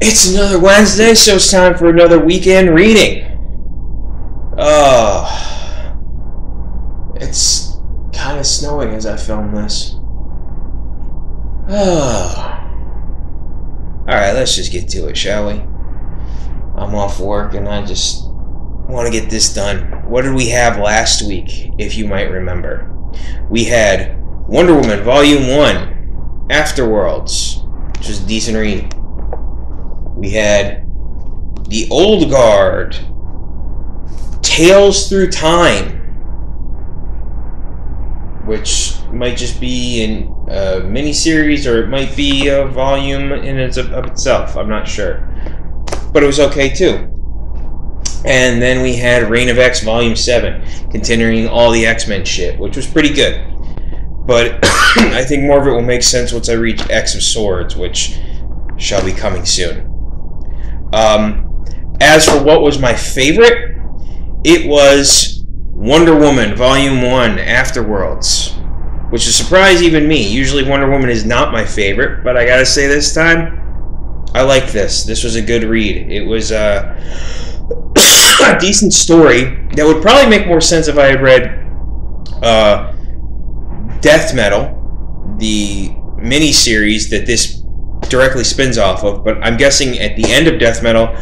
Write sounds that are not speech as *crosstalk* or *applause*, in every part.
It's another Wednesday, so it's time for another weekend reading. Oh, it's kind of snowing as I film this. Oh. Alright, let's just get to it, shall we? I'm off work and I just want to get this done. What did we have last week, if you might remember? We had Wonder Woman Volume 1, Afterworlds, which was a decent read. We had The Old Guard, Tales Through Time, which might just be in a miniseries or it might be a volume in its of itself. I'm not sure, but it was okay too. And then we had Reign of X Volume Seven, continuing all the X Men shit, which was pretty good. But *coughs* I think more of it will make sense once I reach X of Swords, which shall be coming soon. Um, as for what was my favorite, it was Wonder Woman Volume 1 Afterworlds, which is surprise even me. Usually Wonder Woman is not my favorite, but I gotta say this time, I like this. This was a good read. It was uh, a *coughs* decent story that would probably make more sense if I had read uh, Death Metal, the mini series that this directly spins off of, but I'm guessing at the end of Death Metal,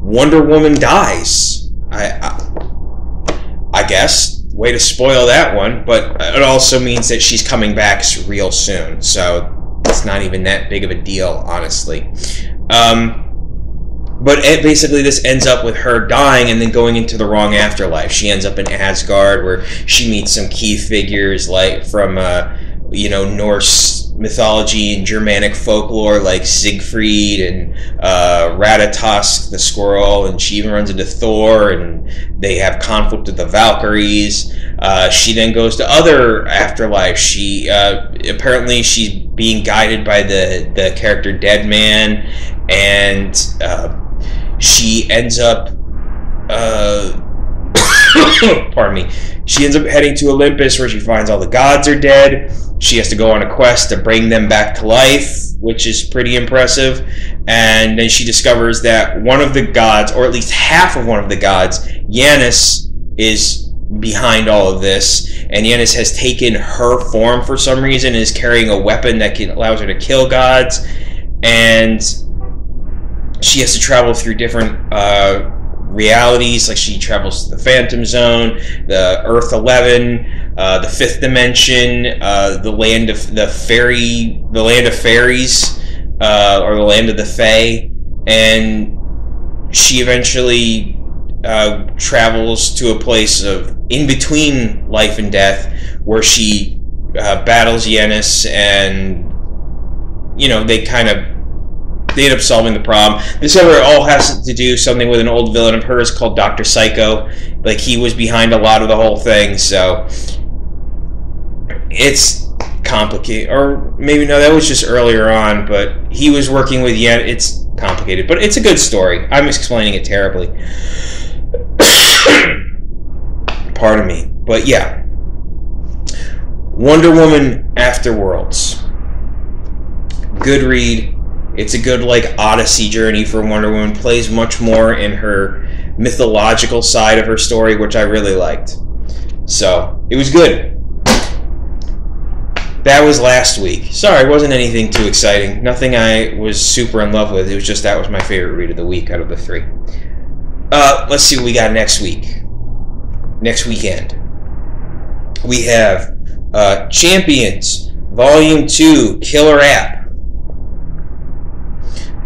Wonder Woman dies. I, I, I guess. Way to spoil that one, but it also means that she's coming back real soon, so it's not even that big of a deal, honestly. Um, but it, basically, this ends up with her dying and then going into the wrong afterlife. She ends up in Asgard, where she meets some key figures like from, uh, you know, Norse mythology and Germanic folklore like Siegfried and uh, Ratatosk the squirrel, and she even runs into Thor, and they have conflict with the Valkyries. Uh, she then goes to other afterlife. She uh, apparently she's being guided by the the character Dead Man, and uh, she ends up. *coughs* Pardon me. She ends up heading to Olympus where she finds all the gods are dead. She has to go on a quest to bring them back to life, which is pretty impressive. And then she discovers that one of the gods, or at least half of one of the gods, Janus, is behind all of this. And Janus has taken her form for some reason and is carrying a weapon that can, allows her to kill gods. And she has to travel through different uh, realities. Like she travels to the Phantom Zone, the Earth Eleven, uh, the Fifth Dimension, uh, the land of the fairy, the land of fairies, uh, or the land of the Fae, and she eventually uh, travels to a place of in between life and death, where she uh, battles Janus and you know they kind of they end up solving the problem. This ever all has to do something with an old villain of hers called Doctor Psycho. Like he was behind a lot of the whole thing, so it's complicated. Or maybe no, that was just earlier on. But he was working with yeah, it's complicated, but it's a good story. I'm explaining it terribly. *coughs* Pardon me, but yeah. Wonder Woman Afterworlds. Good read it's a good like odyssey journey for Wonder Woman. Plays much more in her mythological side of her story, which I really liked. So it was good. That was last week. Sorry, it wasn't anything too exciting. Nothing I was super in love with. It was just that was my favorite read of the week out of the three. Uh, let's see what we got next week. Next weekend. We have uh, Champions Volume 2 Killer App.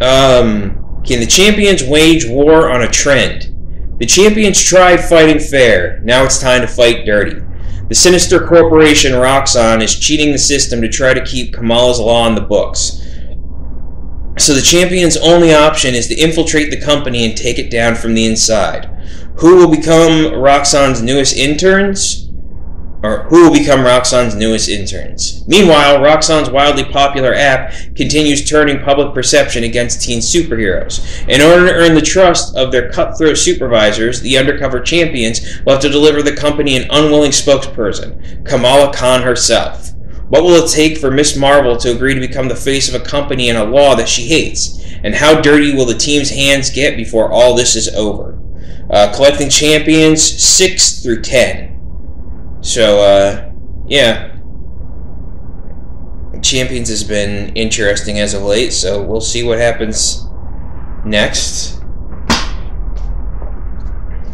Um, can the champions wage war on a trend? The champions tried fighting fair. Now it's time to fight dirty. The sinister corporation Roxxon is cheating the system to try to keep Kamala's law in the books. So the champion's only option is to infiltrate the company and take it down from the inside. Who will become Roxxon's newest interns? Or who will become Roxxon's newest interns. Meanwhile, Roxxon's wildly popular app continues turning public perception against teen superheroes. In order to earn the trust of their cutthroat supervisors, the undercover champions will have to deliver the company an unwilling spokesperson, Kamala Khan herself. What will it take for Miss Marvel to agree to become the face of a company and a law that she hates? And how dirty will the team's hands get before all this is over? Uh, collecting champions 6 through 10. So, uh, yeah. Champions has been interesting as of late, so we'll see what happens next.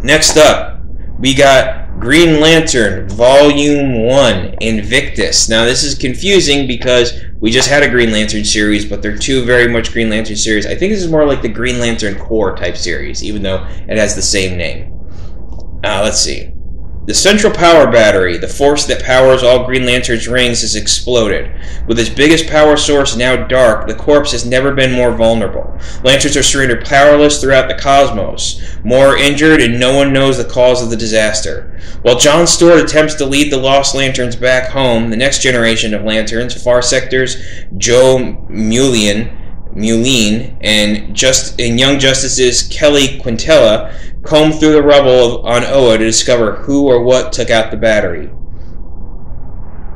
Next up, we got Green Lantern Volume 1 Invictus. Now, this is confusing because we just had a Green Lantern series, but they're two very much Green Lantern series. I think this is more like the Green Lantern Corps type series, even though it has the same name. Uh, let's see. The central power battery, the force that powers all Green Lantern's rings, has exploded. With its biggest power source now dark, the Corps has never been more vulnerable. Lanterns are surrendered powerless throughout the cosmos. More injured, and no one knows the cause of the disaster. While John Stewart attempts to lead the Lost Lanterns back home, the next generation of Lanterns, Far Sector's Jo Mullein, Mullein and just and Young Justices Keli Quintela comb through the rubble on Oa to discover who or what took out the battery.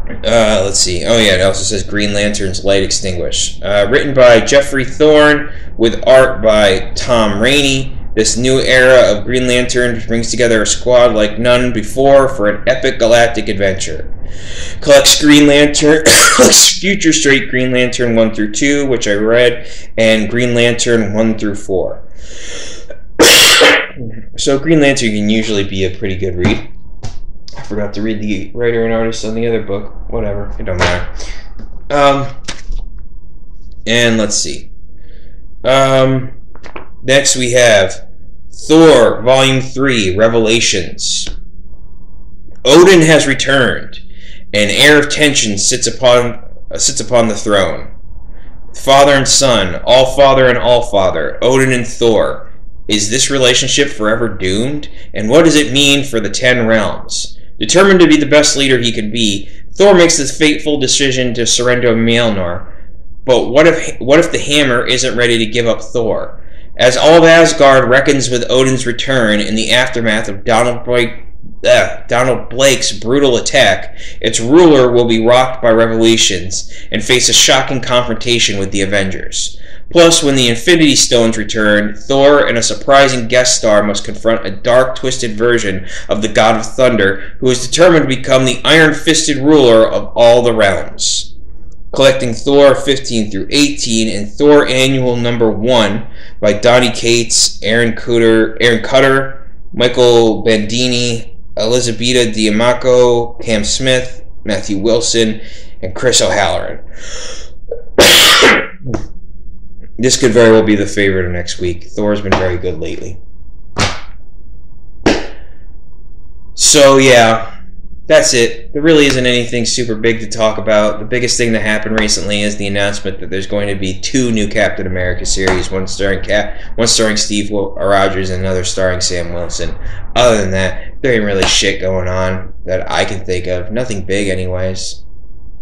Uh, let's see. Oh yeah, it also says Green Lantern's light extinguished. Uh, written by Geoffrey Thorne with art by Tom Raney. This new era of Green Lantern brings together a squad like none before for an epic galactic adventure. Collects Green Lantern, *coughs* Future State Green Lantern 1 through 2, which I read, and Green Lantern 1 through 4. So Green Lantern can usually be a pretty good read. I forgot to read the writer and artist on the other book. Whatever, it don't matter. Um, and let's see. Um, next we have Thor Volume 3 Revelations. Odin has returned. An air of tension sits upon uh, sits upon the throne. Father and son, all father and all father, Odin and Thor. Is this relationship forever doomed? And what does it mean for the Ten Realms? Determined to be the best leader he could be, Thor makes the fateful decision to surrender Mjolnir. But what if what if the hammer isn't ready to give up Thor? As all of Asgard reckons with Odin's return in the aftermath of Donald Blake, uh, Donald Blake's brutal attack, its ruler will be rocked by revelations and face a shocking confrontation with the Avengers. Plus, when the Infinity Stones return, Thor and a surprising guest star must confront a dark, twisted version of the God of Thunder who is determined to become the iron fisted ruler of all the realms. Collecting Thor 15 through 18 and Thor Annual Number 1 by Donny Cates, Aaron Kuder, Aaron Kuder Michael Bandini, Elizabeth D'Amico, Cam Smith, Matthew Wilson, and Chris O'Halloran. This could very well be the favorite of next week. Thor's been very good lately. So yeah, that's it. There really isn't anything super big to talk about. The biggest thing that happened recently is the announcement that there's going to be two new Captain America series, one starring Cap, one starring Steve Rogers, and another starring Sam Wilson. Other than that, there ain't really shit going on that I can think of. Nothing big, anyways.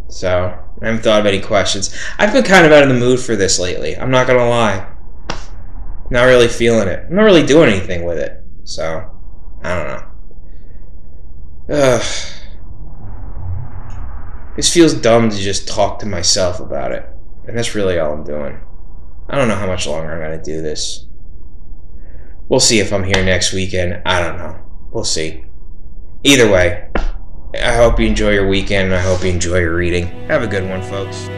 So I haven't thought of any questions. I've been kind of out of the mood for this lately. I'm not gonna lie. Not really feeling it. I'm not really doing anything with it. So I don't know. Ugh. This feels dumb to just talk to myself about it. And that's really all I'm doing. I don't know how much longer I'm going to do this. We'll see if I'm here next weekend. I don't know. We'll see. Either way, I hope you enjoy your weekend. I hope you enjoy your reading. Have a good one, folks.